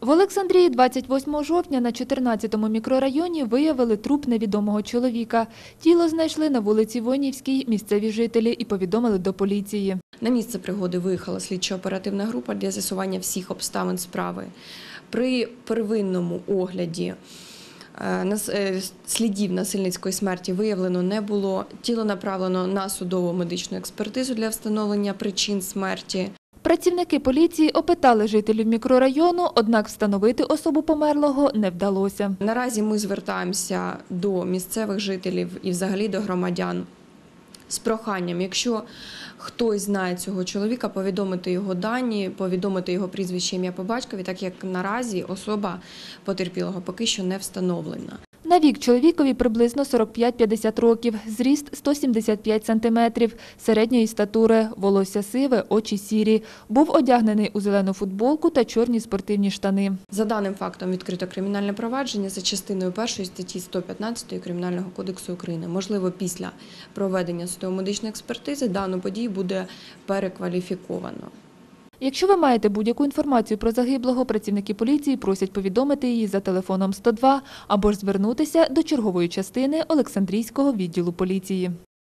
В Олександрії 28 жовтня на 14-му мікрорайоні виявили труп невідомого чоловіка. Тіло знайшли на вулиці Войнівській місцеві жителі і повідомили до поліції. На місце пригоди виїхала слідчо-оперативна група для з'ясування всіх обставин справи. При первинному огляді е, е, слідів насильницької смерті виявлено не було. Тіло направлено на судову медичну експертизу для встановлення причин смерті. Працівники поліції опитали жителів мікрорайону, однак встановити особу померлого не вдалося. Наразі ми звертаємося до місцевих жителів і взагалі до громадян з проханням, якщо хтось знає цього чоловіка, повідомити його дані, повідомити його прізвище ім'я по батькові, так як наразі особа потерпілого поки що не встановлена. На вік чоловікові приблизно 45-50 років, зріст 175 сантиметрів, середньої статури, волосся сиве, очі сірі. Був одягнений у зелену футболку та чорні спортивні штани. За даним фактом відкрито кримінальне провадження за частиною першої статті 115 Кримінального кодексу України. Можливо, після проведення судово-медичної експертизи дану подію буде перекваліфіковано. Якщо ви маєте будь-яку інформацію про загиблого, працівники поліції просять повідомити її за телефоном 102 або ж звернутися до чергової частини Олександрійського відділу поліції.